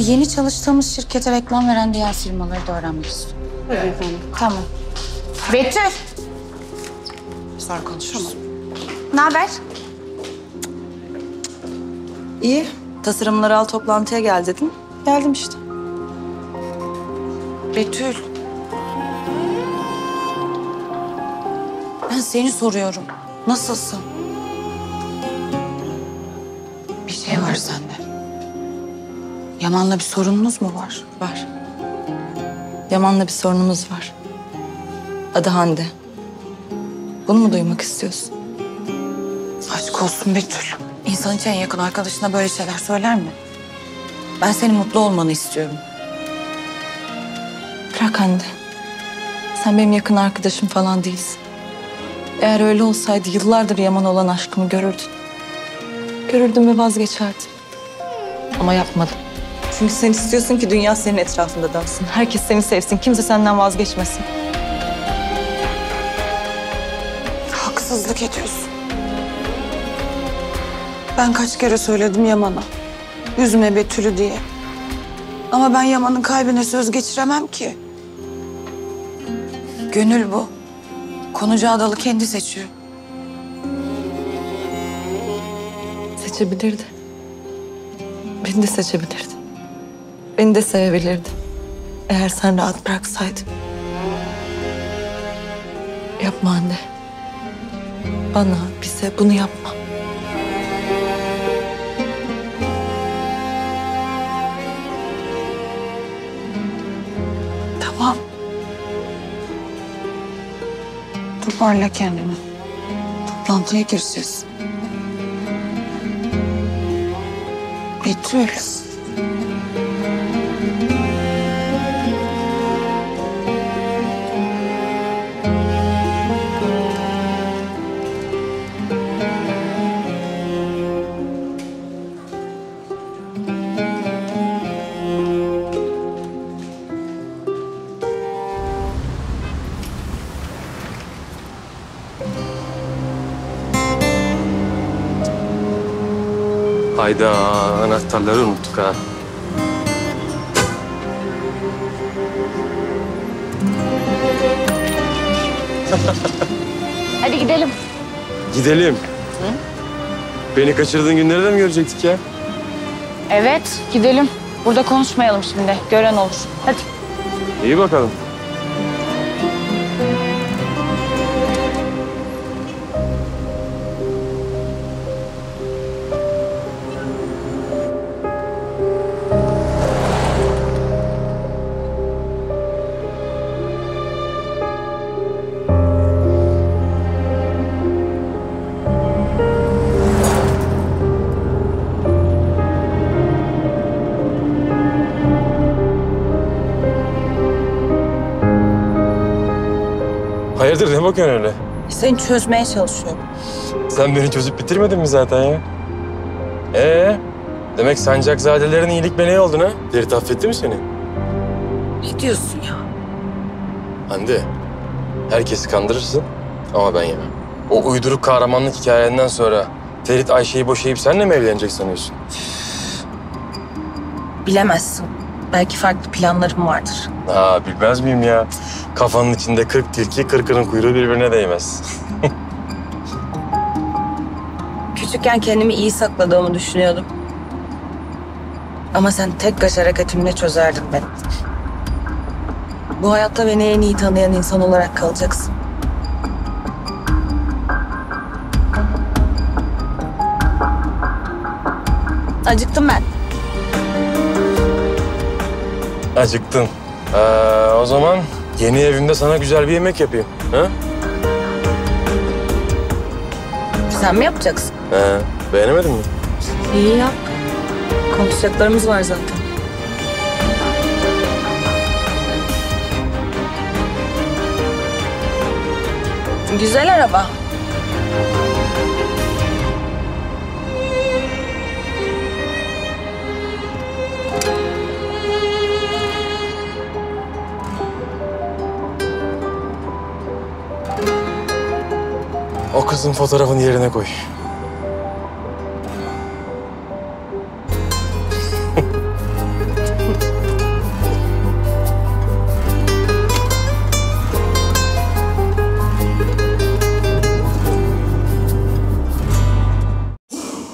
yeni çalıştığımız şirkete reklam veren diğer firmaları da öğrenmek istiyorum. Buyurun efendim. Tamam. Betül. Sonra konuşuruz. Ne haber? İyi. Tasarımları al toplantıya gel dedin. Geldim işte. Betül. Ben seni soruyorum. Nasılsın? Bir şey var sende. Yaman'la bir sorununuz mu var? Var. Yaman'la bir sorunumuz var. Adı Hande. Bunu mu duymak istiyorsun? Aşk olsun Betül. İnsan hiç en yakın arkadaşına böyle şeyler söyler mi? Ben senin mutlu olmanı istiyorum. Bırak Hande. Sen benim yakın arkadaşım falan değilsin. Eğer öyle olsaydı yıllardır Yaman olan aşkımı görürdün. Görürdüm ve vazgeçerdim. Ama yapmadım. Çünkü sen istiyorsun ki dünya senin etrafında dönsün. Herkes seni sevsin, kimse senden vazgeçmesin. Haksızlık ediyorsun. Ben kaç kere söyledim Yaman'a. Üzme Betül'ü diye. Ama ben Yaman'ın kalbine söz geçiremem ki. Gönül bu. Konacağı dalı kendi seçiyor. Seçebilirdi. Beni de seçebilirdi. Beni de sevebilirdi. Eğer sen rahat bıraksaydın. Yapma anne. Bana, bize bunu yapma. Tamam. Toparla kendini. Toplantıya gireceğiz. Betül. Hayda anahtarları unuttuk ha. Hadi gidelim. Gidelim. Beni kaçırdığın günleri de mi görecektik ya? Evet, gidelim. Burada konuşmayalım şimdi. Gören olur. Hadi. İyi bakalım. Hayırdır ne bakıyorsun öyle? Seni çözmeye çalışıyorum. Sen beni çözüp bitirmedin mi zaten ya? Ee, demek sancakzadelerin iyilik meleği oldun ha? Ferit affetti mi seni? Ne diyorsun ya? Hande, herkesi kandırırsın ama ben yemem. O uyduruk kahramanlık hikayenden sonra Ferit Ayşe'yi boşayıp senle mi evlenecek sanıyorsun? Bilemezsin. Belki farklı planlarım vardır. Ha bilmez miyim ya? Kafanın içinde kırk tilki, kırkının kuyruğu birbirine değmez. Küçükken kendimi iyi sakladığımı düşünüyordum. Ama sen tek kaş hareketimle çözerdin beni. Bu hayatta beni en iyi tanıyan insan olarak kalacaksın. Acıktım ben. Acıktın. Ee, o zaman yeni evimde sana güzel bir yemek yapayım. Ha? Sen mi yapacaksın? He, beğenemedin mi? İyi yap. Konuşacaklarımız var zaten. Güzel araba. O kızın fotoğrafını yerine koy.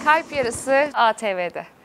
Kalp Yarısı ATV'de.